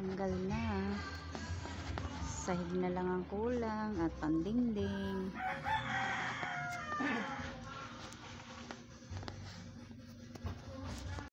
tanggal na. Sahig na lang ang kulang at pandingding.